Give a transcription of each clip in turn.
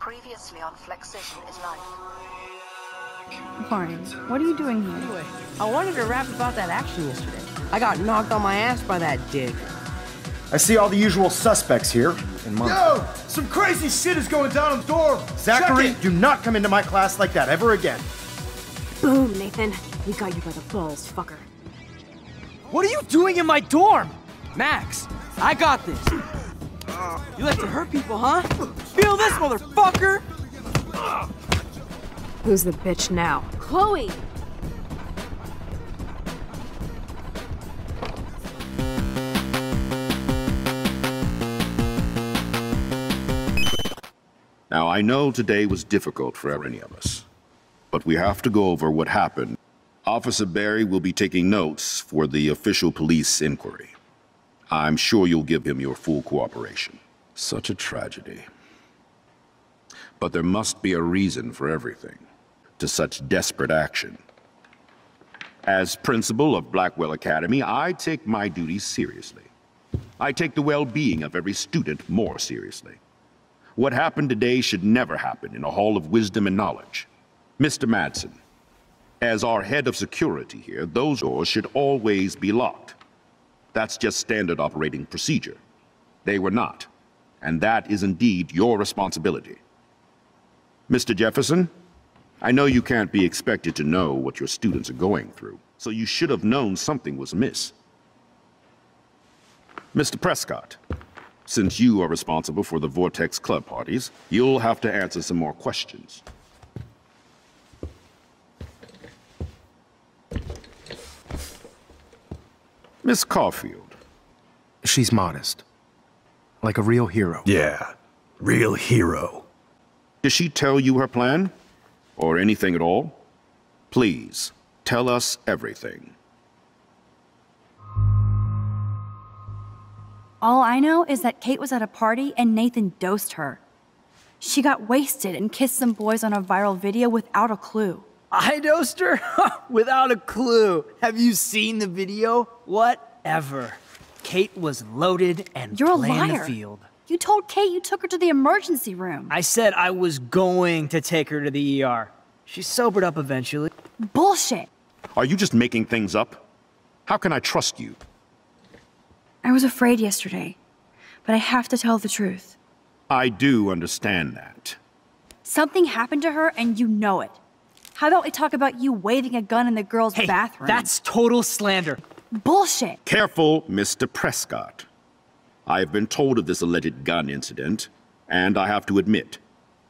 Previously on Flexision is live. Warren, what are you doing here? Anyway, I wanted to rap about that action yesterday. I got knocked on my ass by that dick. I see all the usual suspects here in my. Yo! Some crazy shit is going down in the dorm! Zachary, Check it. do not come into my class like that ever again. Boom, Nathan. We got you by the balls, fucker. What are you doing in my dorm? Max, I got this. You like to hurt people, huh? Feel this, motherfucker! Who's the bitch now? Chloe! Now, I know today was difficult for any of us, but we have to go over what happened. Officer Berry will be taking notes for the official police inquiry. I'm sure you'll give him your full cooperation. Such a tragedy. But there must be a reason for everything, to such desperate action. As principal of Blackwell Academy, I take my duties seriously. I take the well-being of every student more seriously. What happened today should never happen in a hall of wisdom and knowledge. Mr. Madsen, as our head of security here, those doors should always be locked. That's just standard operating procedure. They were not, and that is indeed your responsibility. Mr. Jefferson, I know you can't be expected to know what your students are going through, so you should have known something was amiss. Mr. Prescott, since you are responsible for the Vortex Club parties, you'll have to answer some more questions. Miss Caulfield, She's modest. Like a real hero. Yeah, real hero. did she tell you her plan? Or anything at all? Please, tell us everything. All I know is that Kate was at a party and Nathan dosed her. She got wasted and kissed some boys on a viral video without a clue. I dosed her? Without a clue. Have you seen the video? Whatever. Kate was loaded and You're a playing liar. the field. You told Kate you took her to the emergency room. I said I was going to take her to the ER. She sobered up eventually. Bullshit. Are you just making things up? How can I trust you? I was afraid yesterday, but I have to tell the truth. I do understand that. Something happened to her and you know it. How about we talk about you waving a gun in the girls' Hey, bathroom? that's total slander. bullshit. Careful, Mr. Prescott. I have been told of this alleged gun incident, and I have to admit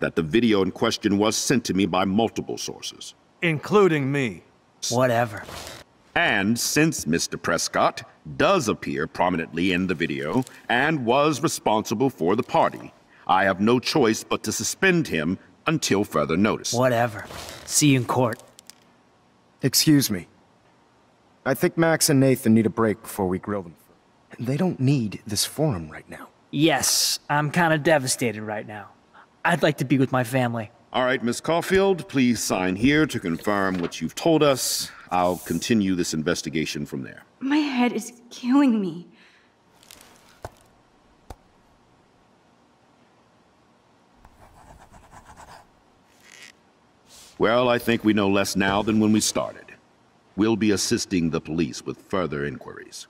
that the video in question was sent to me by multiple sources. Including me. Whatever. And since Mr. Prescott does appear prominently in the video and was responsible for the party, I have no choice but to suspend him until further notice. Whatever. See you in court. Excuse me. I think Max and Nathan need a break before we grill them. They don't need this forum right now. Yes, I'm kind of devastated right now. I'd like to be with my family. All right, Miss Caulfield, please sign here to confirm what you've told us. I'll continue this investigation from there. My head is killing me. Well, I think we know less now than when we started. We'll be assisting the police with further inquiries.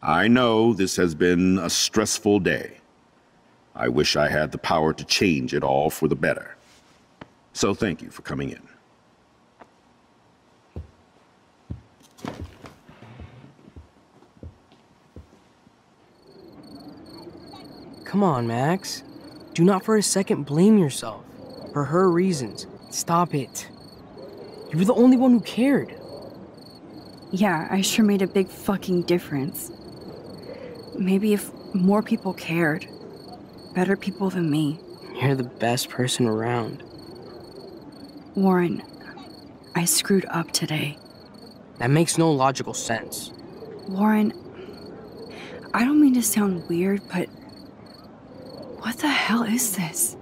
I know this has been a stressful day. I wish I had the power to change it all for the better. So thank you for coming in. Come on, Max. Do not for a second blame yourself. For her reasons. Stop it. You were the only one who cared. Yeah, I sure made a big fucking difference. Maybe if more people cared, better people than me. You're the best person around. Warren, I screwed up today. That makes no logical sense. Warren, I don't mean to sound weird, but what the hell is this?